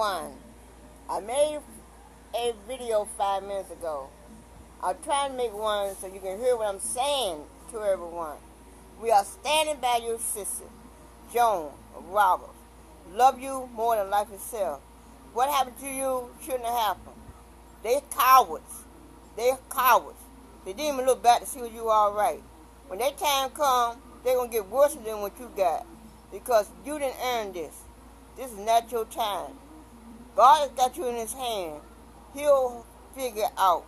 one. I made a video five minutes ago. I'll try to make one so you can hear what I'm saying to everyone. We are standing by your sister, Joan Roberts. Love you more than life itself. What happened to you shouldn't have happened. They're cowards. They're cowards. They didn't even look back to see if you all right. When that time come, they're going to get worse than what you got. Because you didn't earn this. This is not your time. God has got you in his hand. He'll figure out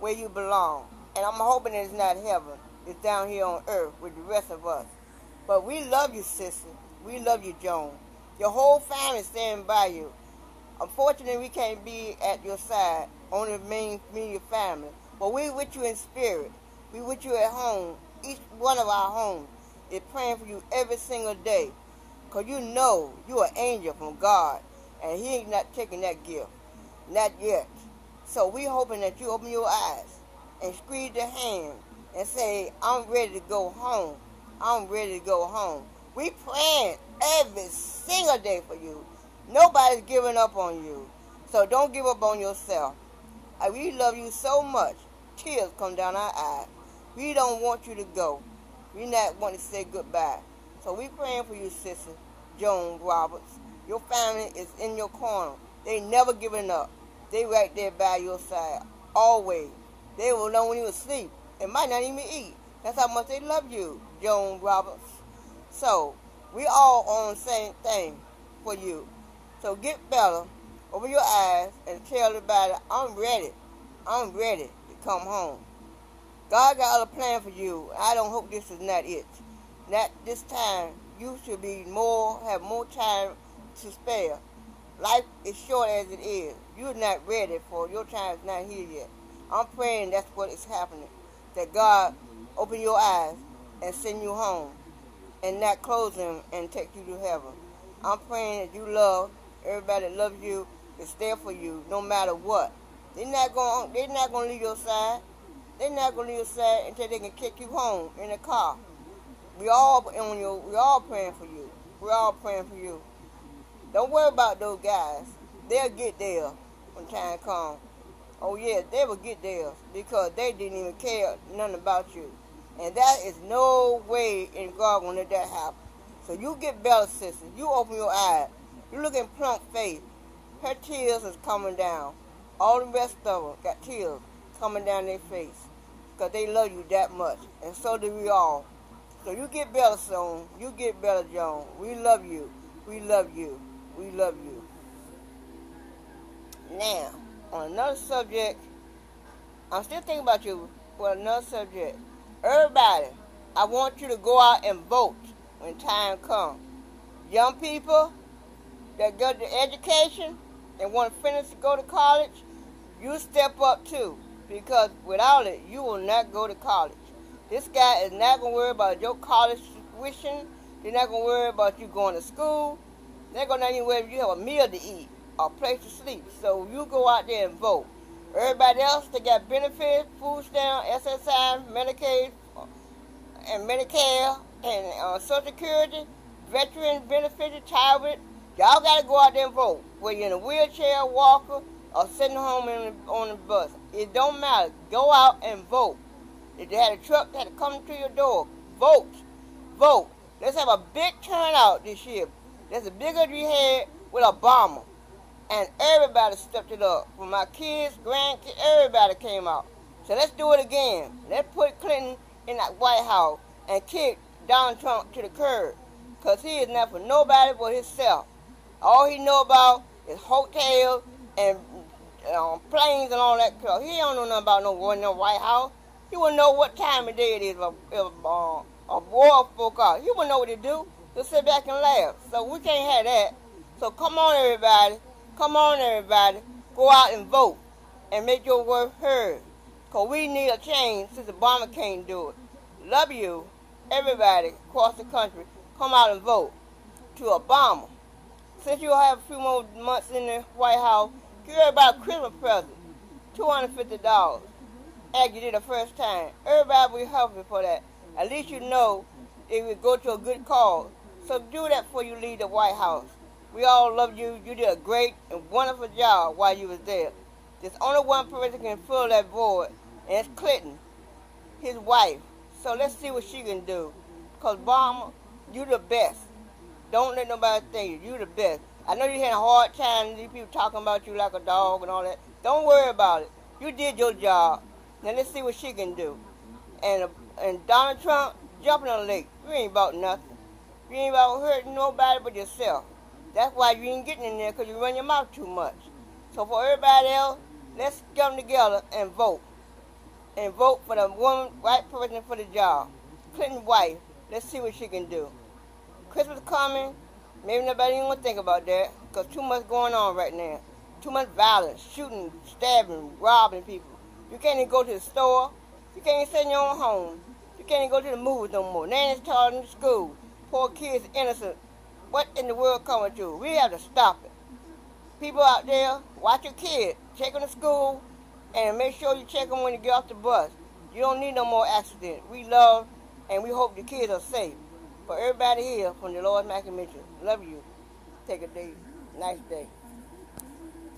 where you belong. And I'm hoping it's not heaven. It's down here on earth with the rest of us. But we love you, sister. We love you, Joan. Your whole family standing by you. Unfortunately, we can't be at your side, on the main media family. But we with you in spirit. We with you at home. Each one of our homes is praying for you every single day. Because you know you're an angel from God. And he ain't not taking that gift. Not yet. So we hoping that you open your eyes and squeeze the hand and say, I'm ready to go home. I'm ready to go home. We praying every single day for you. Nobody's giving up on you. So don't give up on yourself. Uh, we love you so much. Tears come down our eyes. We don't want you to go. We not want to say goodbye. So we praying for you, sister Joan Roberts. Your family is in your corner. They never giving up. They right there by your side. Always. They will know when you asleep. They might not even eat. That's how much they love you, Joan Roberts. So, we all on the same thing for you. So get better, open your eyes, and tell everybody, I'm ready. I'm ready to come home. God got other plan for you. I don't hope this is not it. Not this time. You should be more, have more time to spare. Life is short as it is. You're not ready for it. Your time is not here yet. I'm praying that's what is happening. That God open your eyes and send you home and not close them and take you to heaven. I'm praying that you love everybody that loves you is there for you no matter what. They're not going they're not gonna leave your side. They're not gonna leave your side until they can kick you home in a car. We all on you we all praying for you. We're all praying for you. Don't worry about those guys. They'll get there when time comes. Oh yeah, they will get there because they didn't even care nothing about you. And that is no way in God gonna let that happen. So you get better, sister. You open your eyes. You look in plump face. Her tears is coming down. All the rest of them got tears coming down their face. Because they love you that much. And so do we all. So you get better soon. You get better, Joan. We love you. We love you. We love you. Now, on another subject, I'm still thinking about you with another subject. Everybody, I want you to go out and vote when time comes. Young people that got the education and want to finish to go to college, you step up too. Because without it, you will not go to college. This guy is not going to worry about your college tuition. They're not going to worry about you going to school. They're going if you have a meal to eat or a place to sleep. So you go out there and vote. Everybody else that got benefits, food stamps, SSI, Medicaid, and Medicare, and uh, Social Security, veteran benefits, child y'all got to go out there and vote. Whether you're in a wheelchair, walker, or sitting home on the bus. It don't matter. Go out and vote. If they had a truck that had to come to your door, vote. Vote. Let's have a big turnout this year. That's a bigger we had with Obama. And everybody stepped it up. From my kids, grandkids, everybody came out. So let's do it again. Let's put Clinton in that White House and kick Donald Trump to the curb. Because he is not for nobody but himself. All he know about is hotels and um, planes and all that stuff. He don't know nothing about no war in the White House. He wouldn't know what time of day it is if, if uh, a war folk out. He wouldn't know what to do. Just sit back and laugh. So we can't have that. So come on, everybody. Come on, everybody. Go out and vote and make your word heard. Because we need a change since Obama can't do it. Love you, everybody across the country. Come out and vote to Obama. Since you'll have a few more months in the White House, give everybody a Christmas present. $250. As you did the first time. Everybody will be happy for that. At least you know it will go to a good cause. So do that before you leave the White House. We all love you. You did a great and wonderful job while you was there. There's only one person can fill that void, and it's Clinton, his wife. So let's see what she can do. Because, Obama, you're the best. Don't let nobody think you. You the best. I know you had a hard time, these people talking about you like a dog and all that. Don't worry about it. You did your job. Now let's see what she can do. And, and Donald Trump, jumping on the lake. You ain't about nothing. You ain't about hurting nobody but yourself. That's why you ain't getting in there because you run your mouth too much. So for everybody else, let's come together and vote. And vote for the woman, right person for the job. Clinton's wife. Let's see what she can do. Christmas coming. Maybe nobody even gonna think about that because too much going on right now. Too much violence, shooting, stabbing, robbing people. You can't even go to the store. You can't even stay in your own home. You can't even go to the movies no more. Nanny's taught in the school. Poor kids, innocent. What in the world coming to? We have to stop it. People out there, watch your kids. Take them to school and make sure you check them when you get off the bus. You don't need no more accidents. We love and we hope the kids are safe. For everybody here from the Lord Mackey Mitchell, love you. Take a day. Nice day.